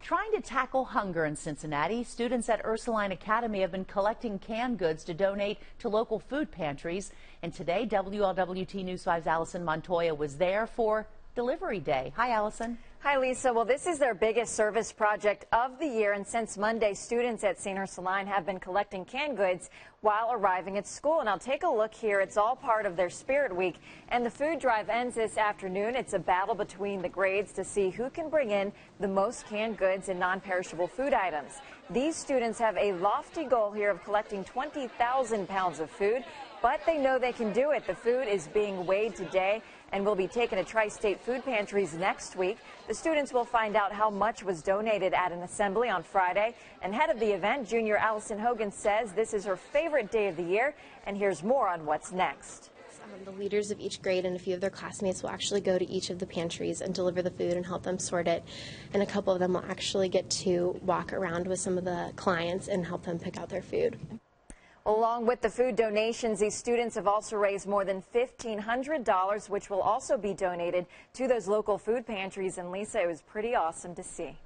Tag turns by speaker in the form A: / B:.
A: Trying to tackle hunger in Cincinnati, students at Ursuline Academy have been collecting canned goods to donate to local food pantries. And today, WLWT News 5's Allison Montoya was there for Delivery Day. Hi, Allison.
B: Hi, Lisa. Well, this is their biggest service project of the year, and since Monday, students at St. Ursuline have been collecting canned goods while arriving at school. And I'll take a look here. It's all part of their Spirit Week, and the food drive ends this afternoon. It's a battle between the grades to see who can bring in the most canned goods and non-perishable food items. These students have a lofty goal here of collecting 20,000 pounds of food, but they know they can do it. The food is being weighed today and will be taken to Tri-State food pantries next week. The students will find out how much was donated at an assembly on Friday. And head of the event, junior Allison Hogan, says this is her favorite day of the year. And here's more on what's next.
C: Um, the leaders of each grade and a few of their classmates will actually go to each of the pantries and deliver the food and help them sort it. And a couple of them will actually get to walk around with some of the clients and help them pick out their food.
B: Along with the food donations, these students have also raised more than $1,500, which will also be donated to those local food pantries. And Lisa, it was pretty awesome to see.